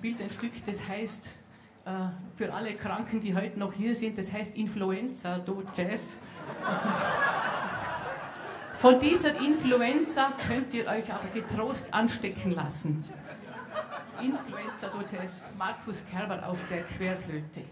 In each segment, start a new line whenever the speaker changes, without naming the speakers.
spielt ein Stück, das heißt, äh, für alle Kranken, die heute noch hier sind, das heißt Influenza do Jazz. Von dieser Influenza könnt ihr euch aber getrost anstecken lassen. Influenza do Jazz, Markus Kerber auf der Querflöte.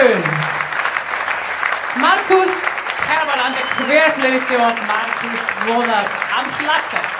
Dankeschön. Markus Kerber an der Querflöte und Markus Wohner am Schlagzeug.